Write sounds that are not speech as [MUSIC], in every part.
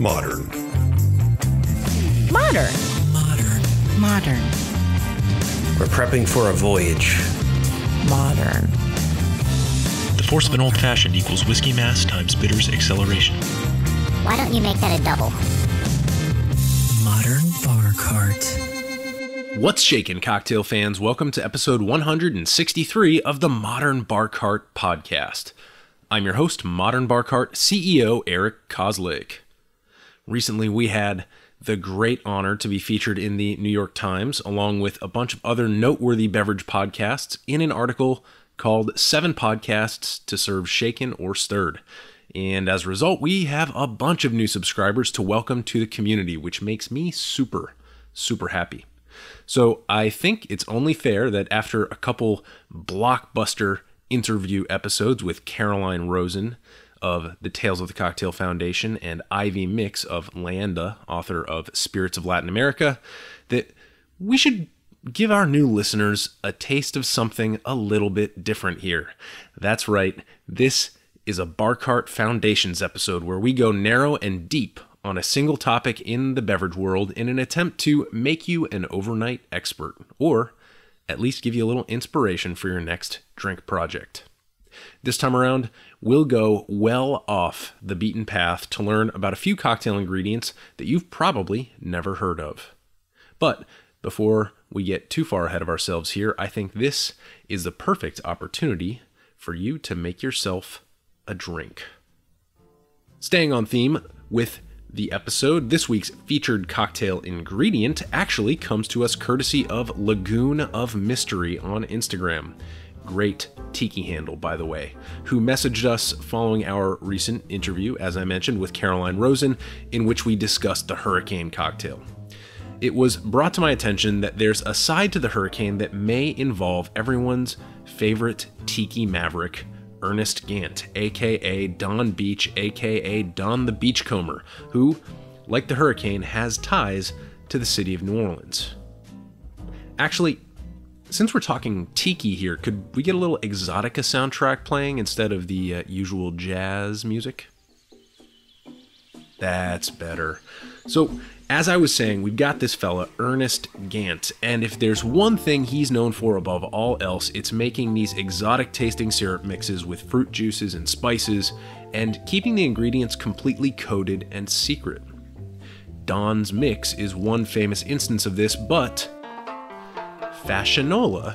Modern. Modern. Modern. Modern. We're prepping for a voyage. Modern. The force of an old fashioned equals whiskey mass times bitters acceleration. Why don't you make that a double? Modern bar cart. What's shaking, cocktail fans? Welcome to episode 163 of the Modern Bar Cart podcast. I'm your host, Modern Bar Cart CEO Eric Kozlik. Recently, we had the great honor to be featured in the New York Times, along with a bunch of other noteworthy beverage podcasts, in an article called Seven Podcasts to Serve Shaken or Stirred. And as a result, we have a bunch of new subscribers to welcome to the community, which makes me super, super happy. So I think it's only fair that after a couple blockbuster interview episodes with Caroline Rosen of the Tales of the Cocktail Foundation and Ivy Mix of Leyenda, author of Spirits of Latin America, that we should give our new listeners a taste of something a little bit different here. That's right, this is a Bar Cart Foundations episode where we go narrow and deep on a single topic in the beverage world in an attempt to make you an overnight expert, or at least give you a little inspiration for your next drink project. This time around, we'll go well off the beaten path to learn about a few cocktail ingredients that you've probably never heard of. But before we get too far ahead of ourselves here, I think this is the perfect opportunity for you to make yourself a drink. Staying on theme with the episode, this week's featured cocktail ingredient actually comes to us courtesy of Lagoon of Mystery on Instagram. Great tiki handle, by the way, who messaged us following our recent interview, as I mentioned, with Caroline Rosen, in which we discussed the hurricane cocktail. It was brought to my attention that there's a side to the hurricane that may involve everyone's favorite tiki maverick, Ernest Gantt, aka Don Beach, aka Don the Beachcomber, who, like the hurricane, has ties to the city of New Orleans. Actually, since we're talking tiki here, could we get a little Exotica soundtrack playing instead of the uh, usual jazz music? That's better. So, as I was saying, we've got this fella, Ernest Gantt, and if there's one thing he's known for above all else, it's making these exotic tasting syrup mixes with fruit juices and spices, and keeping the ingredients completely coded and secret. Don's Mix is one famous instance of this, but Fassionola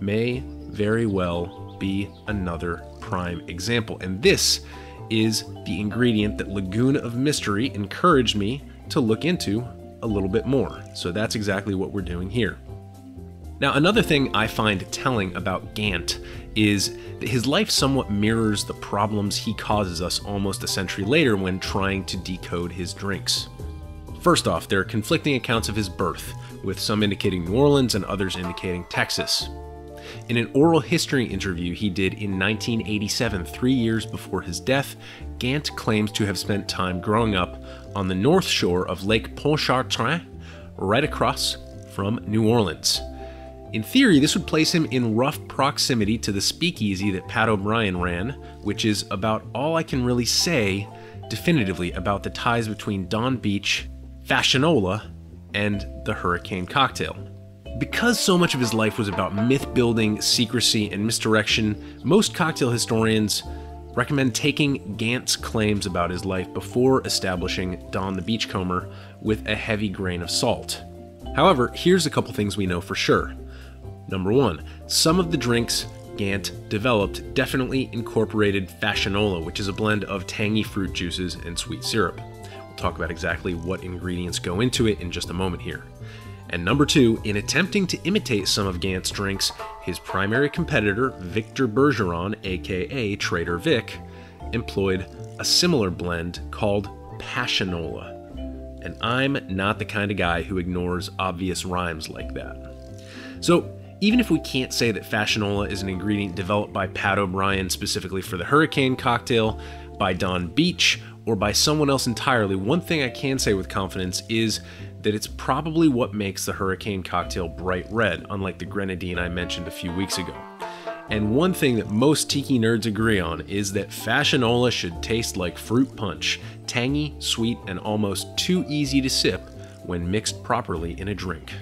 may very well be another prime example, and this is the ingredient that Lagoon of Mystery encouraged me to look into a little bit more. So that's exactly what we're doing here. Now, another thing I find telling about Gantt is that his life somewhat mirrors the problems he causes us almost a century later when trying to decode his drinks. First off, there are conflicting accounts of his birth, with some indicating New Orleans and others indicating Texas. In an oral history interview he did in 1987, three years before his death, Gantt claims to have spent time growing up on the north shore of Lake Pontchartrain, right across from New Orleans. In theory, this would place him in rough proximity to the speakeasy that Pat O'Brien ran, which is about all I can really say definitively about the ties between Don Beach, Fassionola, and the Hurricane cocktail. Because so much of his life was about myth building, secrecy, and misdirection, most cocktail historians recommend taking Gantt's claims about his life before establishing Don the Beachcomber with a heavy grain of salt. However, here's a couple things we know for sure. Number one, some of the drinks Gantt developed definitely incorporated Fassionola, which is a blend of tangy fruit juices and sweet syrup. Talk about exactly what ingredients go into it in just a moment here. And number two, in attempting to imitate some of Gantt's drinks, his primary competitor, Victor Bergeron, aka Trader Vic, employed a similar blend called Passionola. And I'm not the kind of guy who ignores obvious rhymes like that. So, even if we can't say that Fassionola is an ingredient developed by Pat O'Brien specifically for the Hurricane cocktail, by Don Beach, or by someone else entirely, one thing I can say with confidence is that it's probably what makes the Hurricane cocktail bright red, unlike the grenadine I mentioned a few weeks ago. And one thing that most tiki nerds agree on is that Fassionola should taste like fruit punch tangy, sweet, and almost too easy to sip when mixed properly in a drink.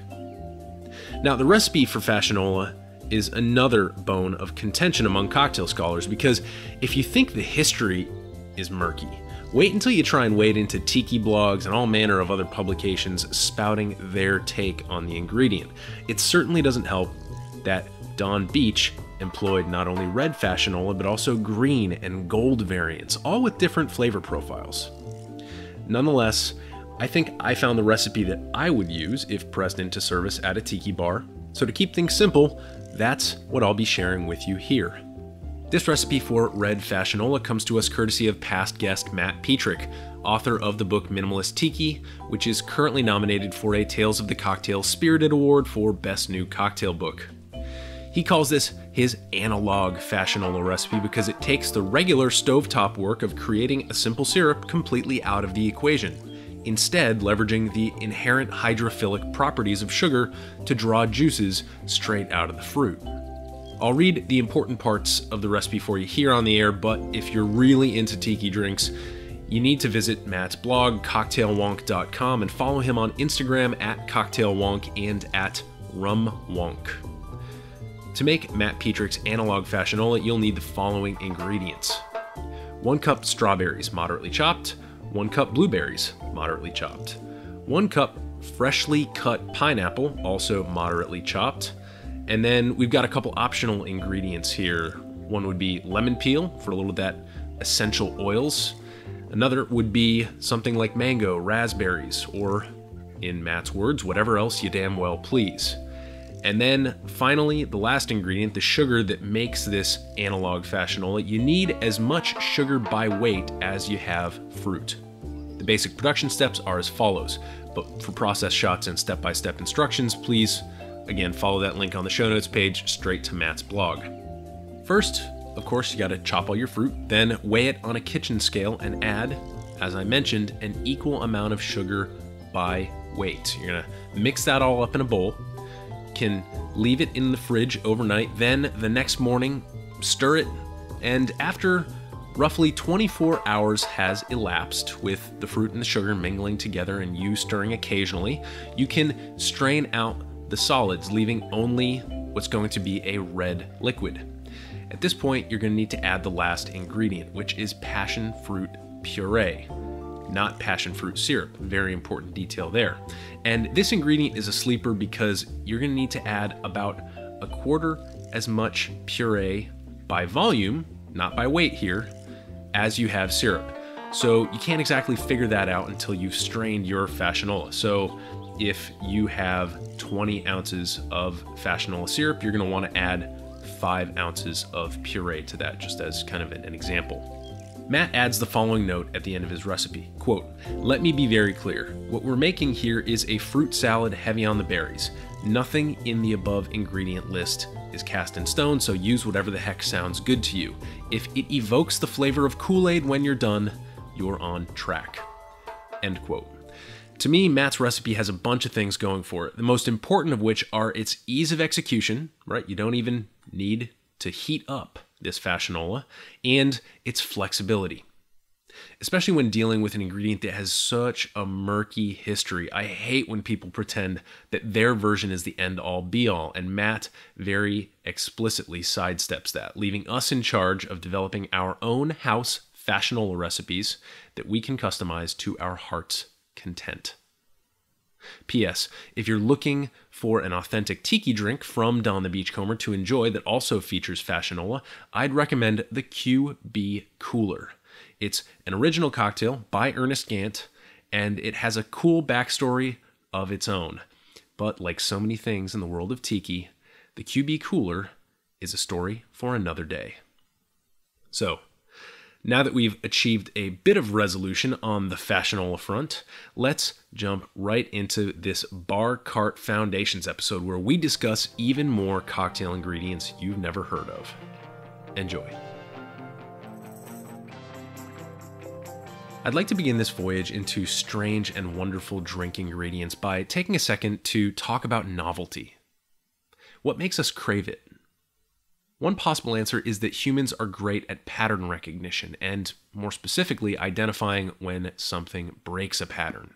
Now, the recipe for Fassionola is another bone of contention among cocktail scholars because if you think the history is murky, wait until you try and wade into tiki blogs and all manner of other publications spouting their take on the ingredient. It certainly doesn't help that Don Beach employed not only red fassionola but also green and gold variants, all with different flavor profiles. Nonetheless, I think I found the recipe that I would use if pressed into service at a tiki bar. So to keep things simple, that's what I'll be sharing with you here. This recipe for red fassionola comes to us courtesy of past guest Matt Pietrek, author of the book Minimalist Tiki, which is currently nominated for a Tales of the Cocktail Spirited Award for Best New Cocktail Book. He calls this his analog fassionola recipe because it takes the regular stovetop work of creating a simple syrup completely out of the equation, instead leveraging the inherent hydrophilic properties of sugar to draw juices straight out of the fruit. I'll read the important parts of the recipe for you here on the air, but if you're really into tiki drinks, you need to visit Matt's blog, cocktailwonk.com, and follow him on Instagram at cocktailwonk and at rumwonk. To make Matt Pietrek's analog fassionola, you'll need the following ingredients 1 cup strawberries, moderately chopped, 1 cup blueberries, moderately chopped, 1 cup freshly cut pineapple, also moderately chopped, and then we've got a couple optional ingredients here. One would be lemon peel for a little of that essential oils. Another would be something like mango, raspberries, or in Matt's words, whatever else you damn well please. And then finally, the last ingredient, the sugar that makes this analog fassionola, you need as much sugar by weight as you have fruit. The basic production steps are as follows, but for process shots and step by step instructions, please again follow that link on the show notes page straight to Matt's blog. First, of course, you gotta chop all your fruit, then weigh it on a kitchen scale and add, as I mentioned, an equal amount of sugar by weight. You're gonna mix that all up in a bowl can leave it in the fridge overnight. Then the next morning, stir it, and after roughly 24 hours has elapsed with the fruit and the sugar mingling together and you stirring occasionally, you can strain out the solids, leaving only what's going to be a red liquid. At this point, you're going to need to add the last ingredient, which is passion fruit puree not passion fruit syrup. Very important detail there. And this ingredient is a sleeper because you're going to need to add about a quarter as much puree by volume, not by weight here, as you have syrup. So you can't exactly figure that out until you've strained your fassionola. So if you have 20 ounces of fassionola syrup, you're going to want to add 5 ounces of puree to that, just as kind of an, example. Matt adds the following note at the end of his recipe quote, Let me be very clear. What we're making here is a fruit salad heavy on the berries. Nothing in the above ingredient list is cast in stone, so use whatever the heck sounds good to you. If it evokes the flavor of Kool Aid when you're done, you're on track. End quote. To me, Matt's recipe has a bunch of things going for it, the most important of which are its ease of execution, right? You don't even need to heat up this fassionola, and its flexibility. Especially when dealing with an ingredient that has such a murky history. I hate when people pretend that their version is the end all be all, and Matt very explicitly sidesteps that, leaving us in charge of developing our own house fassionola recipes that we can customize to our heart's content. P.S. If you're looking for an authentic tiki drink from Don the Beachcomber to enjoy that also features Fassionola, I'd recommend the QB Cooler. It's an original cocktail by Ernest Gantt, and it has a cool backstory of its own. But like so many things in the world of tiki, the QB Cooler is a story for another day. So, now that we've achieved a bit of resolution on the fassionola front, let's jump right into this Bar Cart Foundations episode where we discuss even more cocktail ingredients you've never heard of. Enjoy. I'd like to begin this voyage into strange and wonderful drink ingredients by taking a second to talk about novelty. What makes us crave it? One possible answer is that humans are great at pattern recognition, and more specifically, identifying when something breaks a pattern.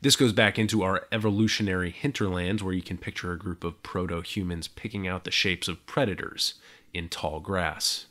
This goes back into our evolutionary hinterlands, where you can picture a group of proto humans picking out the shapes of predators in tall grass.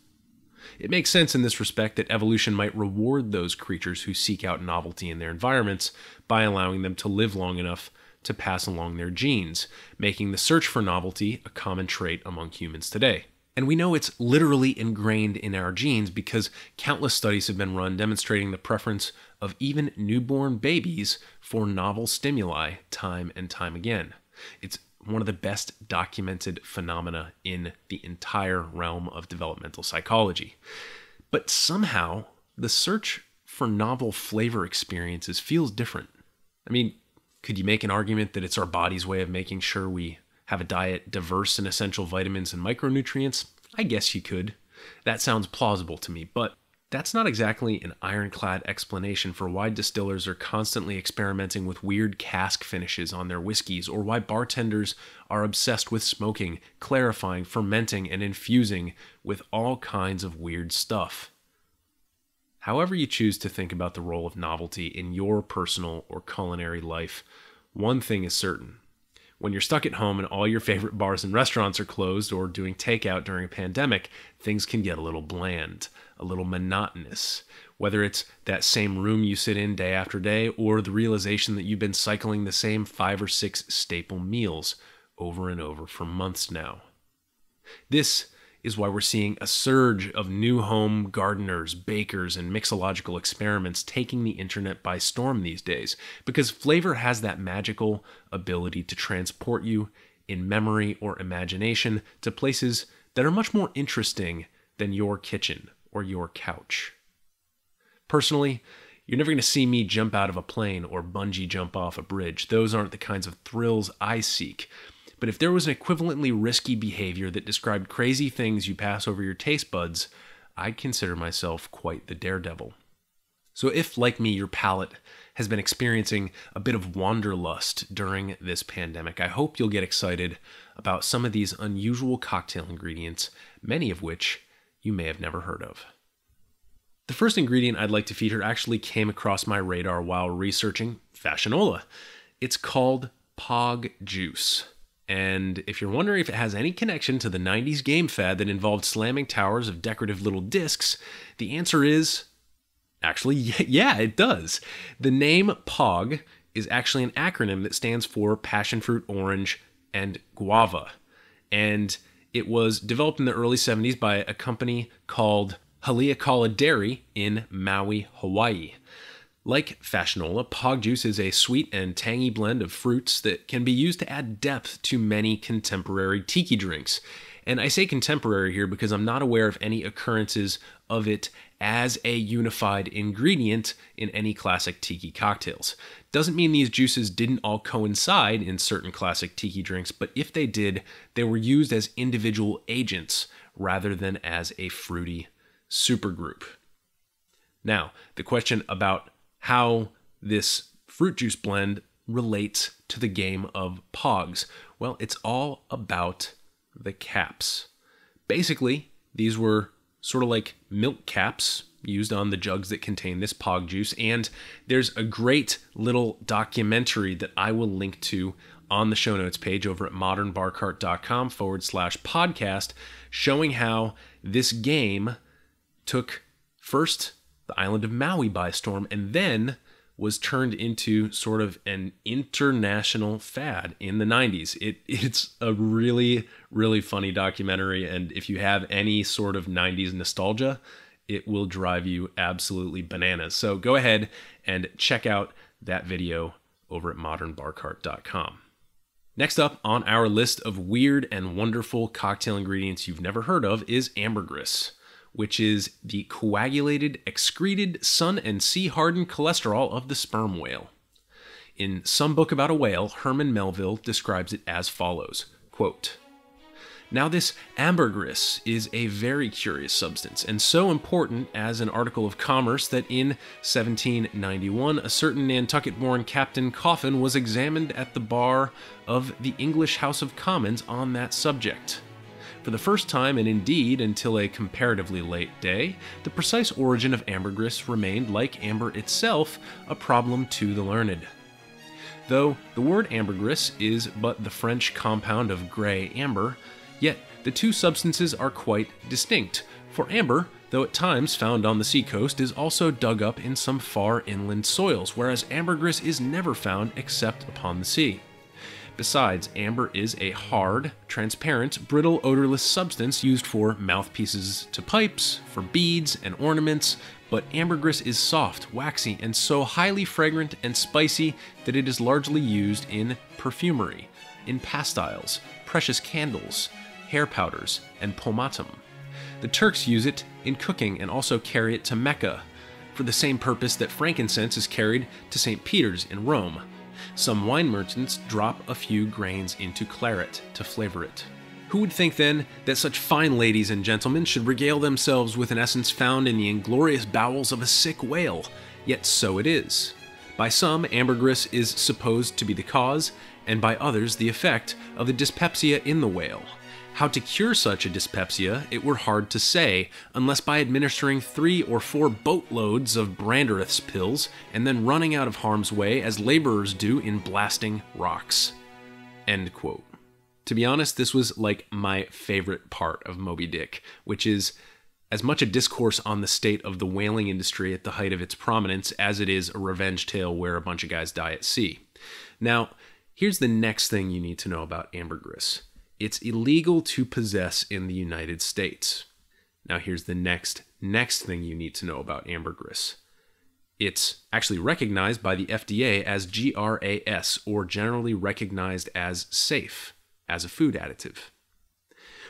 It makes sense in this respect that evolution might reward those creatures who seek out novelty in their environments by allowing them to live long enough to pass along their genes, making the search for novelty a common trait among humans today. And we know it's literally ingrained in our genes because countless studies have been run demonstrating the preference of even newborn babies for novel stimuli time and time again. It's one of the best documented phenomena in the entire realm of developmental psychology. But somehow, the search for novel flavor experiences feels different. I mean, could you make an argument that it's our body's way of making sure we have a diet diverse in essential vitamins and micronutrients? I guess you could. That sounds plausible to me, but that's not exactly an ironclad explanation for why distillers are constantly experimenting with weird cask finishes on their whiskeys, or why bartenders are obsessed with smoking, clarifying, fermenting, and infusing with all kinds of weird stuff. However, you choose to think about the role of novelty in your personal or culinary life, one thing is certain when you're stuck at home and all your favorite bars and restaurants are closed or doing takeout during a pandemic, things can get a little bland, a little monotonous. Whether it's that same room you sit in day after day or the realization that you've been cycling the same five or six staple meals over and over for months now. This is why we're seeing a surge of new home gardeners, bakers, and mixological experiments taking the internet by storm these days, because flavor has that magical ability to transport you in memory or imagination to places that are much more interesting than your kitchen or your couch. Personally, you're never going to see me jump out of a plane or bungee jump off a bridge. Those aren't the kinds of thrills I seek. But if there was an equivalently risky behavior that described crazy things you pass over your taste buds, I'd consider myself quite the daredevil. So, if, like me, your palate has been experiencing a bit of wanderlust during this pandemic, I hope you'll get excited about some of these unusual cocktail ingredients, many of which you may have never heard of. The first ingredient I'd like to feature actually came across my radar while researching Fassionola. It's called Pog Juice. And if you're wondering if it has any connection to the 90s game fad that involved slamming towers of decorative little discs, the answer is actually, [LAUGHS] yeah, it does. The name POG is actually an acronym that stands for passion fruit, orange, and guava. And it was developed in the early 70s by a company called Haleakala Dairy in Maui, Hawaii. Like Fassionola, Pog Juice is a sweet and tangy blend of fruits that can be used to add depth to many contemporary tiki drinks. And I say contemporary here because I'm not aware of any occurrences of it as a unified ingredient in any classic tiki cocktails. Doesn't mean these juices didn't all coincide in certain classic tiki drinks, but if they did, they were used as individual agents rather than as a fruity supergroup. Now, the question about how this fruit juice blend relates to the game of Pogs. Well, it's all about the caps. Basically, these were sort of like milk caps used on the jugs that contain this pog juice. And there's a great little documentary that I will link to on the show notes page over at modernbarcart.com forward slash podcast showing how this game took first the island of Maui by storm, and then was turned into sort of an international fad in the 90s. It [LAUGHS] it's a really really funny documentary and if you have any sort of 90s nostalgia, it will drive you absolutely bananas. So go ahead and check out that video over at modernbarcart.com. Next up on our list of weird and wonderful cocktail ingredients you've never heard of is ambergris which is the coagulated, excreted, sun and sea hardened cholesterol of the sperm whale. In Some Book About a Whale, Herman Melville describes it as follows quote, now, this ambergris is a very curious substance, and so important as an article of commerce that in 1791 a certain Nantucket born Captain Coffin was examined at the bar of the English House of Commons on that subject. For the first time, and indeed until a comparatively late day, the precise origin of ambergris remained, like amber itself, a problem to the learned. Though the word ambergris is but the French compound of grey amber, yet the two substances are quite distinct, for amber, though at times found on the seacoast, is also dug up in some far inland soils, whereas ambergris is never found except upon the sea. Besides, amber is a hard, transparent, brittle, odorless substance used for mouthpieces to pipes, for beads and ornaments, but ambergris is soft, waxy, and so highly fragrant and spicy that it is largely used in perfumery, in pastiles, precious candles, hair powders, and pomatum. The Turks use it in cooking and also carry it to Mecca, for the same purpose that frankincense is carried to St. Peter's in Rome. Some wine merchants drop a few grains into claret to flavor it. Who would think then that such fine ladies and gentlemen should regale themselves with an essence found in the inglorious bowels of a sick whale? Yet so it is. By some, ambergris is supposed to be the cause, and by others, the effect of the dyspepsia in the whale. How to cure such a dyspepsia, it were hard to say, unless by administering three or four boatloads of Brandreth's pills and then running out of harm's way as laborers do in blasting rocks. End quote. To be honest, this was like my favorite part of Moby Dick, which is as much a discourse on the state of the whaling industry at the height of its prominence as it is a revenge tale where a bunch of guys die at sea. Now, here's the next thing you need to know about ambergris it's illegal to possess in the United States. Now, here's the next next thing you need to know about ambergris. It's actually recognized by the FDA as GRAS, or generally recognized as safe, as a food additive.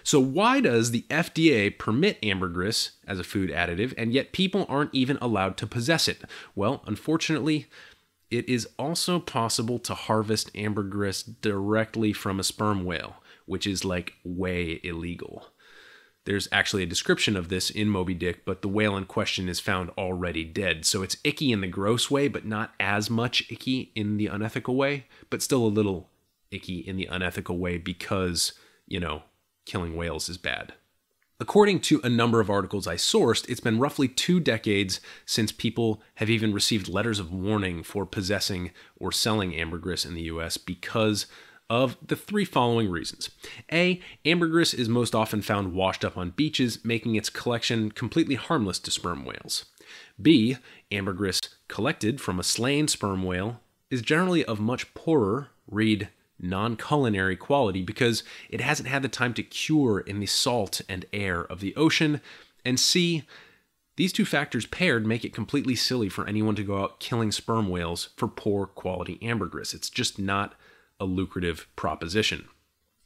So, why does the FDA permit ambergris as a food additive, and yet people aren't even allowed to possess it? Well, unfortunately, it is also possible to harvest ambergris directly from a sperm whale which is like way illegal. There's actually a description of this in Moby Dick, but the whale in question is found already dead. So it's icky in the gross way, but not as much icky in the unethical way, but still a little icky in the unethical way because, you know, killing whales is bad. According to a number of articles I sourced, it's been roughly two decades since people have even received letters of warning for possessing or selling ambergris in the US because of the three following reasons. A. Ambergris is most often found washed up on beaches, making its collection completely harmless to sperm whales. B. Ambergris collected from a slain sperm whale is generally of much poorer, read non culinary quality because it hasn't had the time to cure in the salt and air of the ocean. And C. These two factors paired make it completely silly for anyone to go out killing sperm whales for poor quality ambergris. It's just not a lucrative proposition.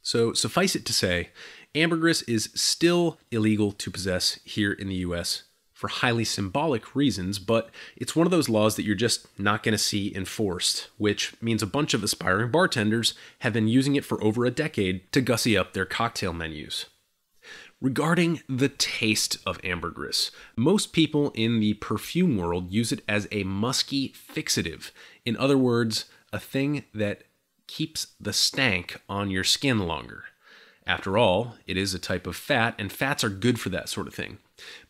So, suffice it to say, ambergris is still illegal to possess here in the US for highly symbolic reasons, but it's one of those laws that you're just not going to see enforced, which means a bunch of aspiring bartenders have been using it for over a decade to gussy up their cocktail menus. Regarding the taste of ambergris, most people in the perfume world use it as a musky fixative. In other words, a thing that keeps the stank on your skin longer. After all, it is a type of fat, and fats are good for that sort of thing.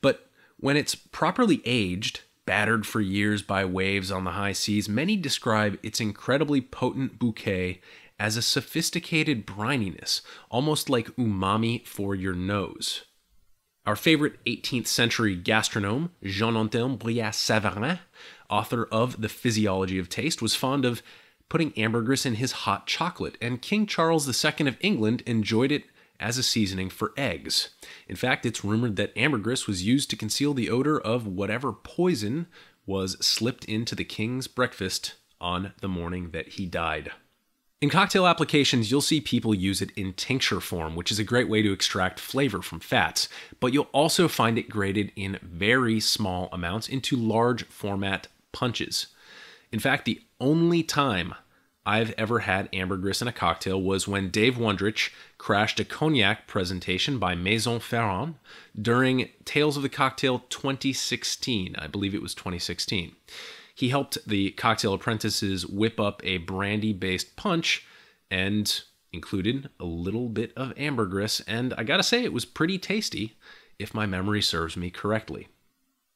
But when it's properly aged, battered for years by waves on the high seas, many describe its incredibly potent bouquet as a sophisticated brininess, almost like umami for your nose. Our favorite 18th century gastronome, Jean Antoine Brillat Savarin, author of The Physiology of Taste, was fond of putting ambergris in his hot chocolate, and King Charles II of England enjoyed it as a seasoning for eggs. In fact, it's rumored that ambergris was used to conceal the odor of whatever poison was slipped into the king's breakfast on the morning that he died. In cocktail applications, you'll see people use it in tincture form, which is a great way to extract flavor from fats, but you'll also find it grated in very small amounts into large format punches. In fact, the only time I've ever had ambergris in a cocktail was when Dave Wondrich crashed a cognac presentation by Maison Ferrand during Tales of the Cocktail 2016. I believe it was 2016. He helped the cocktail apprentices whip up a brandy based punch, and included a little bit of ambergris, and I gotta say, it was pretty tasty, if my memory serves me correctly.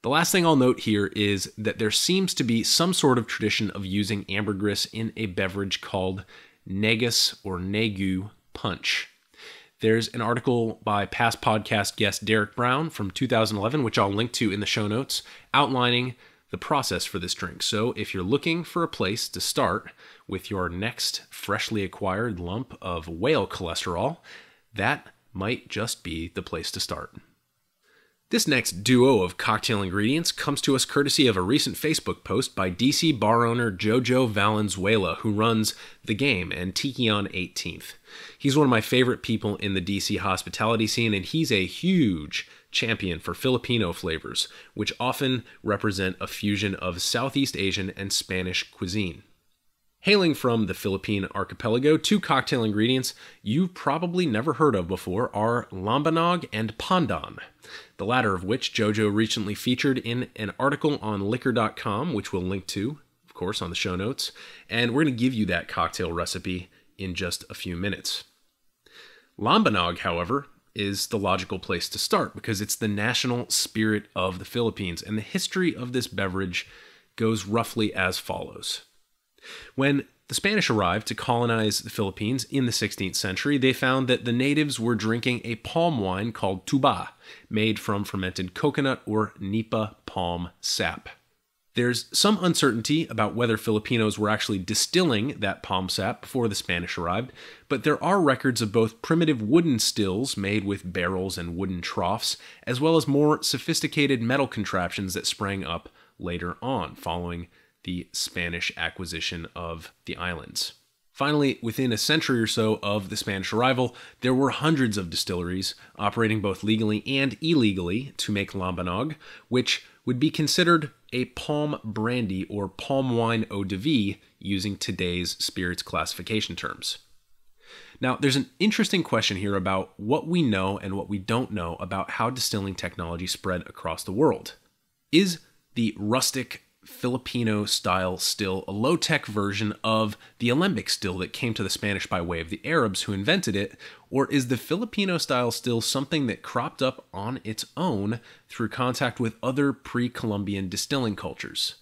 The last thing I'll note here is that there seems to be some sort of tradition of using ambergris in a beverage called Negus or Negu punch. There's an article by past podcast guest Derek Brown from 2011, which I'll link to in the show notes, outlining the process for this drink. So if you're looking for a place to start with your next freshly acquired lump of whale cholesterol, that might just be the place to start. This next duo of cocktail ingredients comes to us courtesy of a recent Facebook post by DC bar owner Jojo Valenzuela, who runs The Game and Tiki on 18th. He's one of my favorite people in the DC hospitality scene, and he's a huge champion for Filipino flavors, which often represent a fusion of Southeast Asian and Spanish cuisine. Hailing from the Philippine archipelago, two cocktail ingredients you've probably never heard of before are lambanog and pandan, the latter of which JoJo recently featured in an article on liquor.com, which we'll link to, of course, on the show notes. And we're going to give you that cocktail recipe in just a few minutes. Lambanog, however, is the logical place to start because it's the national spirit of the Philippines, and the history of this beverage goes roughly as follows. When the Spanish arrived to colonize the Philippines in the 16th century, they found that the natives were drinking a palm wine called tuba, made from fermented coconut or nipa palm sap. There's some uncertainty about whether Filipinos were actually distilling that palm sap before the Spanish arrived, but there are records of both primitive wooden stills made with barrels and wooden troughs, as well as more sophisticated metal contraptions that sprang up later on, following the Spanish acquisition of the islands. Finally, within a century or so of the Spanish arrival, there were hundreds of distilleries operating both legally and illegally to make lambanog, which would be considered a palm brandy or palm wine eau de vie using today's spirits classification terms. Now, there's an interesting question here about what we know and what we don't know about how distilling technology spread across the world. Is the rustic Filipino style still a low tech version of the alembic still that came to the Spanish by way of the Arabs who invented it? Or is the Filipino style still something that cropped up on its own through contact with other pre Columbian distilling cultures?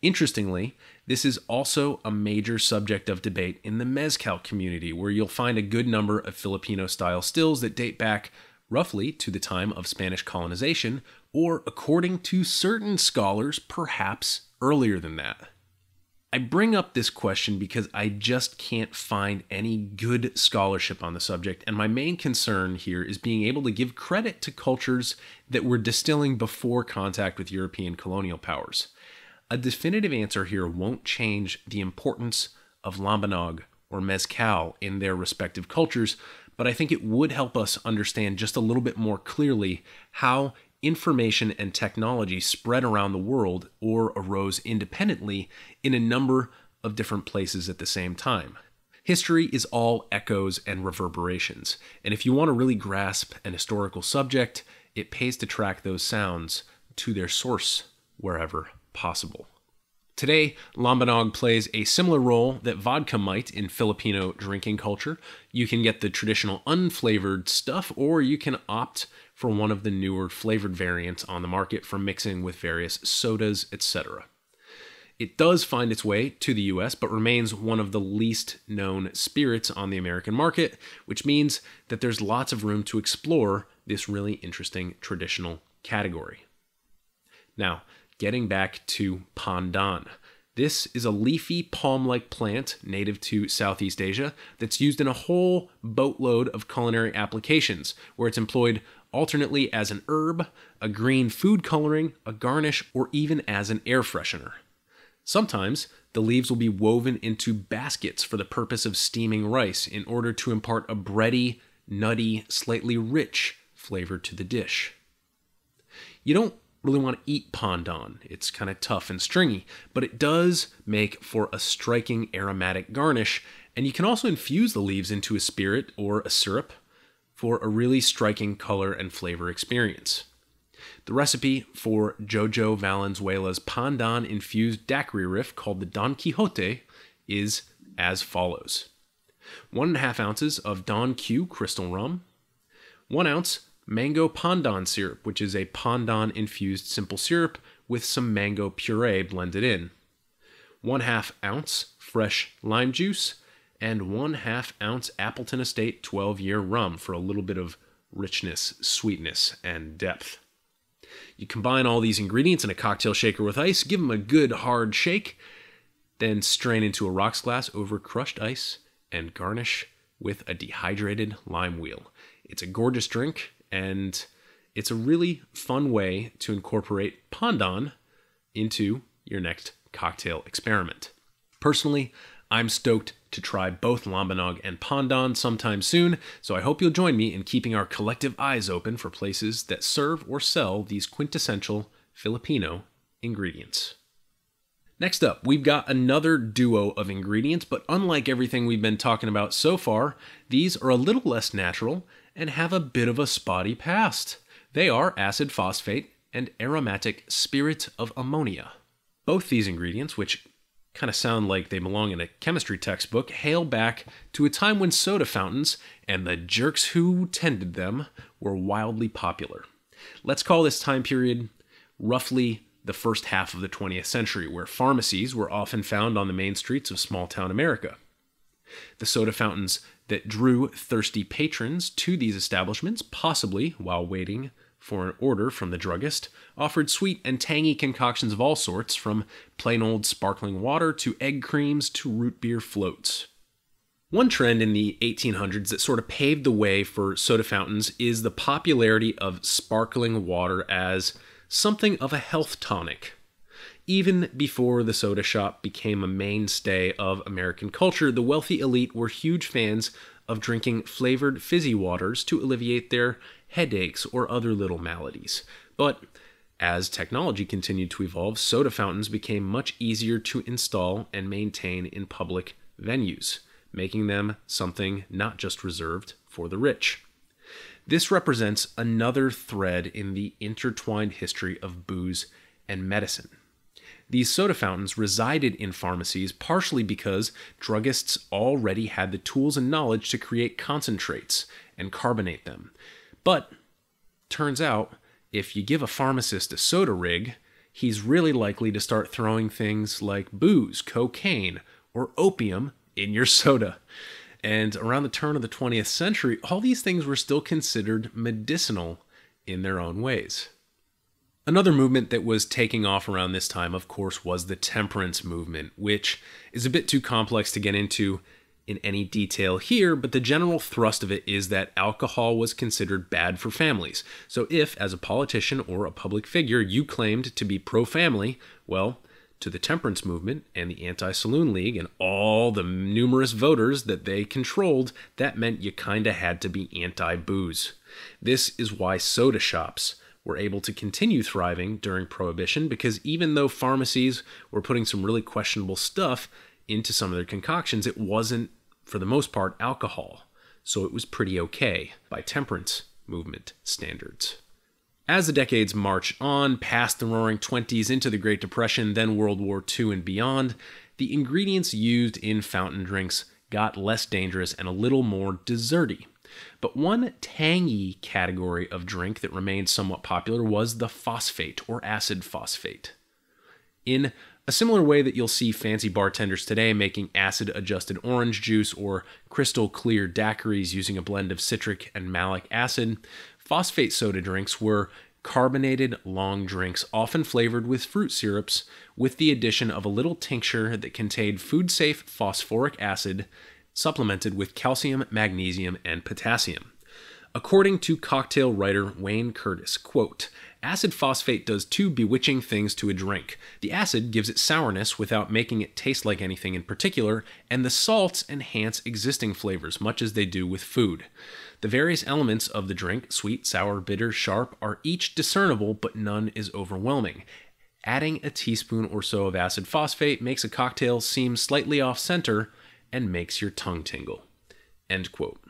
Interestingly, this is also a major subject of debate in the Mezcal community, where you'll find a good number of Filipino style stills that date back roughly to the time of Spanish colonization, or according to certain scholars, perhaps earlier than that. I bring up this question because I just can't find any good scholarship on the subject, and my main concern here is being able to give credit to cultures that were distilling before contact with European colonial powers. A definitive answer here won't change the importance of Lambanog or Mezcal in their respective cultures, but I think it would help us understand just a little bit more clearly how information and technology spread around the world or arose independently in a number of different places at the same time. History is all echoes and reverberations, and if you want to really grasp an historical subject, it pays to track those sounds to their source wherever possible. Today, lambanog plays a similar role that vodka might in Filipino drinking culture. You can get the traditional unflavored stuff, or you can opt for one of the newer flavored variants on the market for mixing with various sodas, etc. It does find its way to the US, but remains one of the least known spirits on the American market, which means that there's lots of room to explore this really interesting traditional category. Now, getting back to pandan. This is a leafy palm like plant native to Southeast Asia that's used in a whole boatload of culinary applications, where it's employed alternately as an herb, a green food coloring, a garnish, or even as an air freshener. Sometimes the leaves will be woven into baskets for the purpose of steaming rice in order to impart a bready, nutty, slightly rich flavor to the dish. You don't really want to eat pandan. It's kind of tough and stringy, but it does make for a striking aromatic garnish, and you can also infuse the leaves into a spirit or a syrup for a really striking color and flavor experience. The recipe for Jojo Valenzuela's pandan infused daiquiri riff called the Don Quixote is as follows. one and a half ounces of Don Q crystal rum, one ounce mango pandan syrup, which is a pandan infused simple syrup with some mango puree blended in, one half ounce fresh lime juice, and one half ounce Appleton Estate 12 year rum for a little bit of richness, sweetness, and depth. You combine all these ingredients in a cocktail shaker with ice, give them a good hard shake, then strain into a rocks glass over crushed ice and garnish with a dehydrated lime wheel. It's a gorgeous drink and it's a really fun way to incorporate pandan into your next cocktail experiment. Personally, I'm stoked to try both Lambanog and Pandan sometime soon, so I hope you'll join me in keeping our collective eyes open for places that serve or sell these quintessential Filipino ingredients. Next up, we've got another duo of ingredients, but unlike everything we've been talking about so far, these are a little less natural and have a bit of a spotty past. They are acid phosphate and aromatic spirit of ammonia. Both these ingredients, which kind of sound like they belong in a chemistry textbook, hail back to a time when soda fountains and the jerks who tended them were wildly popular. Let's call this time period roughly the first half of the 20th century, where pharmacies were often found on the main streets of small town America. The soda fountains that drew thirsty patrons to these establishments, possibly while waiting for an order from the druggist, offered sweet and tangy concoctions of all sorts, from plain old sparkling water to egg creams to root beer floats. One trend in the 1800s that sort of paved the way for soda fountains is the popularity of sparkling water as something of a health tonic. Even before the soda shop became a mainstay of American culture, the wealthy elite were huge fans of drinking flavored fizzy waters to alleviate their headaches, or other little maladies. But as technology continued to evolve, soda fountains became much easier to install and maintain in public venues, making them something not just reserved for the rich. This represents another thread in the intertwined history of booze and medicine. These soda fountains resided in pharmacies partially because druggists already had the tools and knowledge to create concentrates and carbonate them, but turns out, if you give a pharmacist a soda rig, he's really likely to start throwing things like booze, cocaine, or opium in your soda. And around the turn of the 20th century, all these things were still considered medicinal in their own ways. Another movement that was taking off around this time, of course, was the temperance movement, which is a bit too complex to get into in any detail here, but the general thrust of it is that alcohol was considered bad for families. So if, as a politician or a public figure, you claimed to be pro family, well, to the temperance movement and the anti saloon league and all the numerous voters that they controlled, that meant you kinda had to be anti booze. This is why soda shops were able to continue thriving during Prohibition because even though pharmacies were putting some really questionable stuff into some of their concoctions, it wasn't for the most part, alcohol, so it was pretty okay by temperance movement standards. As the decades march on, past the Roaring Twenties into the Great Depression, then World War II and beyond, the ingredients used in fountain drinks got less dangerous and a little more desserty. But one tangy category of drink that remained somewhat popular was the phosphate or acid phosphate. In a similar way that you'll see fancy bartenders today making acid adjusted orange juice or crystal clear daiquiris using a blend of citric and malic acid, phosphate soda drinks were carbonated long drinks, often flavored with fruit syrups, with the addition of a little tincture that contained food safe phosphoric acid supplemented with calcium, magnesium, and potassium. According to cocktail writer Wayne Curtis, quote, Acid phosphate does two bewitching things to a drink. The acid gives it sourness without making it taste like anything in particular, and the salts enhance existing flavors, much as they do with food. The various elements of the drink, sweet, sour, bitter, sharp, are each discernible, but none is overwhelming. Adding a teaspoon or so of acid phosphate makes a cocktail seem slightly off center and makes your tongue tingle. End quote.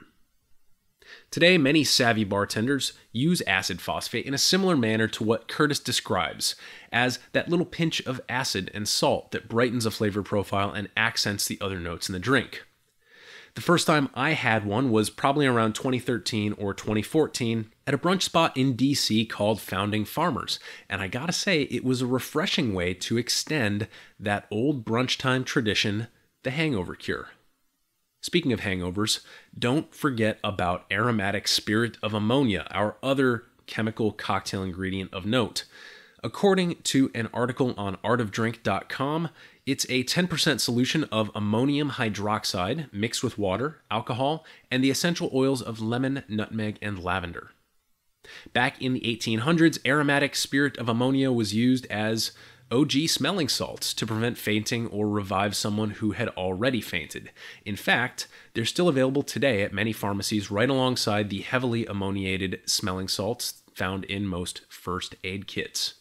Today, many savvy bartenders use acid phosphate in a similar manner to what Curtis describes as that little pinch of acid and salt that brightens a flavor profile and accents the other notes in the drink. The first time I had one was probably around 2013 or 2014 at a brunch spot in DC called Founding Farmers. And I gotta say, it was a refreshing way to extend that old brunch time tradition, the hangover cure. Speaking of hangovers, don't forget about aromatic spirit of ammonia, our other chemical cocktail ingredient of note. According to an article on artofdrink.com, it's a 10% solution of ammonium hydroxide mixed with water, alcohol, and the essential oils of lemon, nutmeg, and lavender. Back in the 1800s, aromatic spirit of ammonia was used as OG smelling salts to prevent fainting or revive someone who had already fainted. In fact, they're still available today at many pharmacies right alongside the heavily ammoniated smelling salts found in most first aid kits.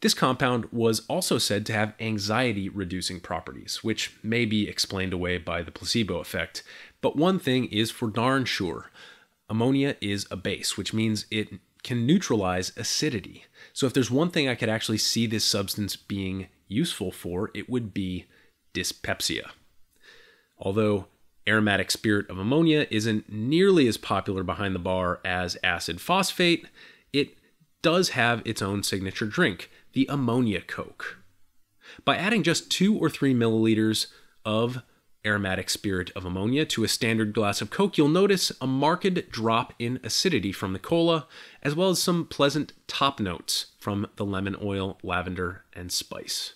This compound was also said to have anxiety reducing properties, which may be explained away by the placebo effect. But one thing is for darn sure ammonia is a base, which means it can neutralize acidity. So if there's one thing I could actually see this substance being useful for, it would be dyspepsia. Although aromatic spirit of ammonia isn't nearly as popular behind the bar as acid phosphate, it does have its own signature drink, the ammonia Coke. By adding just two or three milliliters of aromatic spirit of ammonia to a standard glass of Coke, you'll notice a marked drop in acidity from the cola, as well as some pleasant top notes from the lemon oil, lavender, and spice.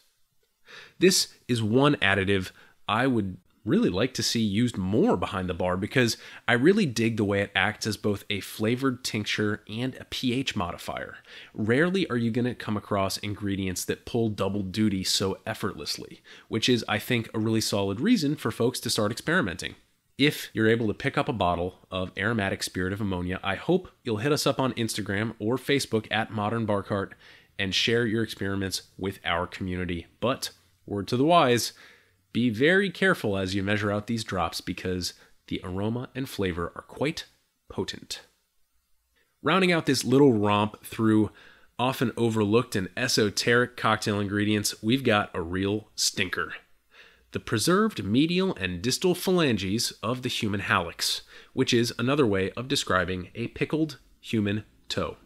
This is one additive I would really like to see used more behind the bar because I really dig the way it acts as both a flavored tincture and a pH modifier. Rarely are you going to come across ingredients that pull double duty so effortlessly, which is, I think, a really solid reason for folks to start experimenting. If you're able to pick up a bottle of aromatic spirit of ammonia, I hope you'll hit us up on Instagram or Facebook at Modern Bar Cart and share your experiments with our community. But, word to the wise, be very careful as you measure out these drops because the aroma and flavor are quite potent. Rounding out this little romp through often overlooked and esoteric cocktail ingredients, we've got a real stinker. The preserved medial and distal phalanges of the human hallux, which is another way of describing a pickled human toe.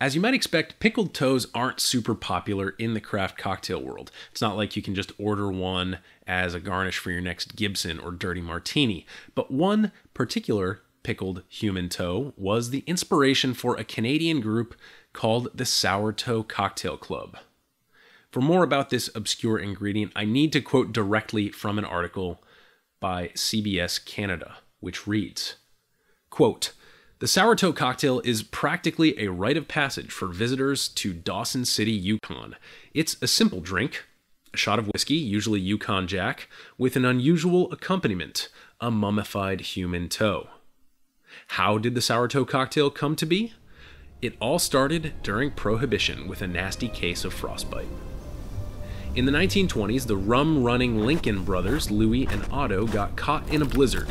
As you might expect, pickled toes aren't super popular in the craft cocktail world. It's not like you can just order one as a garnish for your next Gibson or Dirty Martini. But one particular pickled human toe was the inspiration for a Canadian group called the Sour Toe Cocktail Club. For more about this obscure ingredient, I need to quote directly from an article by CBC Canada, which reads, quote, the Sour Toe cocktail is practically a rite of passage for visitors to Dawson City, Yukon. It's a simple drink, a shot of whiskey, usually Yukon Jack, with an unusual accompaniment, a mummified human toe. How did the Sour Toe cocktail come to be? It all started during Prohibition with a nasty case of frostbite. In the 1920s, the rum running Lincoln brothers, Louis and Otto, got caught in a blizzard.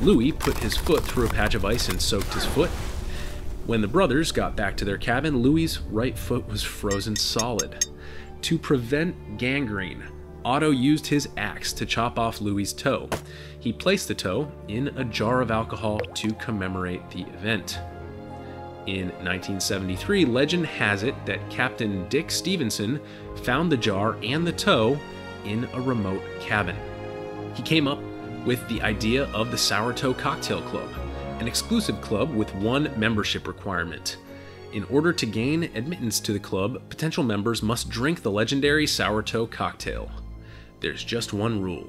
Louis put his foot through a patch of ice and soaked his foot. When the brothers got back to their cabin, Louis's right foot was frozen solid. To prevent gangrene, Otto used his axe to chop off Louis's toe. He placed the toe in a jar of alcohol to commemorate the event. In 1973, legend has it that Captain Dick Stevenson found the jar and the toe in a remote cabin. He came up with the idea of the Sour Toe Cocktail Club, an exclusive club with one membership requirement. In order to gain admittance to the club, potential members must drink the legendary Sour Toe cocktail. There's just one rule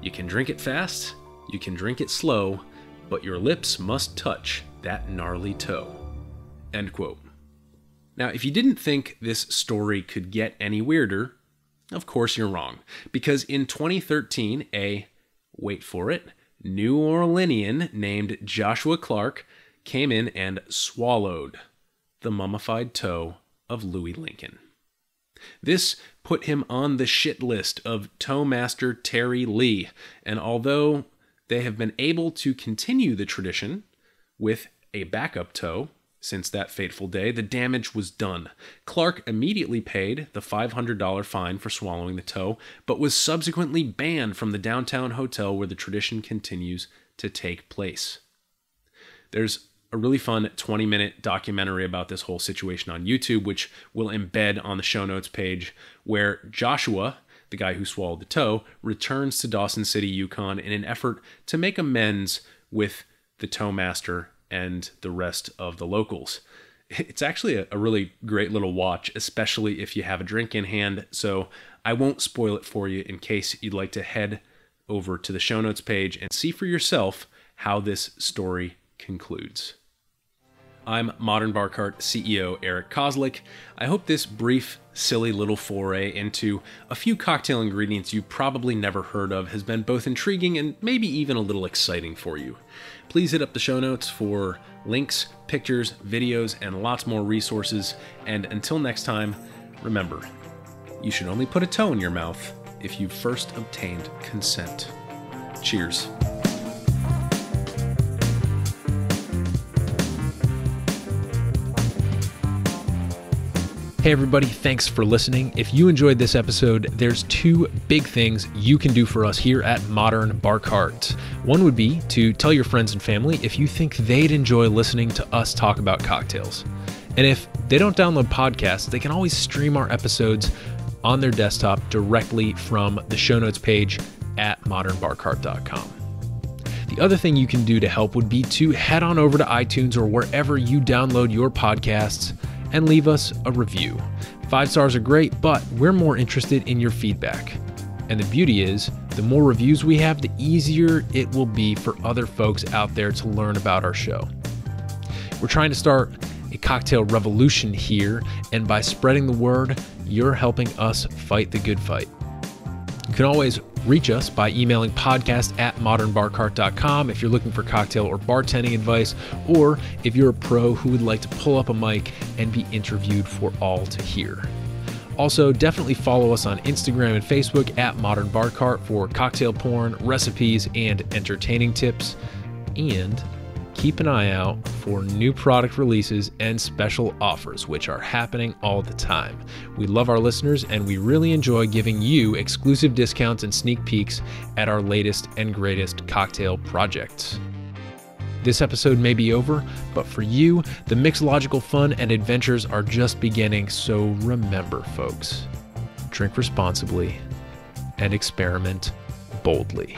you can drink it fast, you can drink it slow, but your lips must touch that gnarly toe. End quote. Now, if you didn't think this story could get any weirder, of course you're wrong, because in 2013, a, wait for it, New Orleanian named Joshua Clark came in and swallowed the mummified toe of Louis Lincoln. This put him on the shit list of toe master Terry Lee, and although they have been able to continue the tradition with a backup toe, Since that fateful day, the damage was done. Clark immediately paid the $500 fine for swallowing the toe, but was subsequently banned from the downtown hotel where the tradition continues to take place. There's a really fun 20 minute documentary about this whole situation on YouTube, which we'll embed on the show notes page, where Joshua, the guy who swallowed the toe, returns to Dawson City, Yukon in an effort to make amends with the toe master and the rest of the locals. It's actually a, really great little watch, especially if you have a drink in hand. So I won't spoil it for you in case you'd like to head over to the show notes page and see for yourself how this story concludes. I'm Modern Bar Cart CEO Eric Kozlik. I hope this brief, silly little foray into a few cocktail ingredients you probably never heard of has been both intriguing and maybe even a little exciting for you. Please hit up the show notes for links, pictures, videos, and lots more resources. And until next time, remember, you should only put a toe in your mouth if you've first obtained consent. Cheers. Hey, everybody, thanks for listening. If you enjoyed this episode, there's two big things you can do for us here at Modern Bar Cart. One would be to tell your friends and family if you think they'd enjoy listening to us talk about cocktails. And if they don't download podcasts, they can always stream our episodes on their desktop directly from the show notes page at modernbarcart.com. The other thing you can do to help would be to head on over to iTunes or wherever you download your podcasts and leave us a review. Five stars are great, but we're more interested in your feedback. And the beauty is, the more reviews we have, the easier it will be for other folks out there to learn about our show. We're trying to start a cocktail revolution here, and by spreading the word, you're helping us fight the good fight. You can always reach us by emailing podcast at modernbarcart.com if you're looking for cocktail or bartending advice, or if you're a pro who would like to pull up a mic and be interviewed for all to hear. Also, definitely follow us on Instagram and Facebook at Modern Bar Cart for cocktail porn, recipes, and entertaining tips. And keep an eye out for new product releases and special offers, which are happening all the time. We love our listeners and we really enjoy giving you exclusive discounts and sneak peeks at our latest and greatest cocktail projects. This episode may be over, but for you, the mixological fun and adventures are just beginning, so remember, folks, drink responsibly and experiment boldly.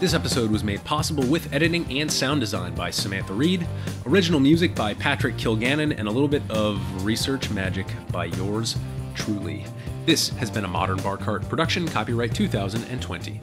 This episode was made possible with editing and sound design by Samantha Reed, original music by Patrick Kilgannon, and a little bit of research magic by yours truly. This has been a Modern Bar Cart production, copyright 2020.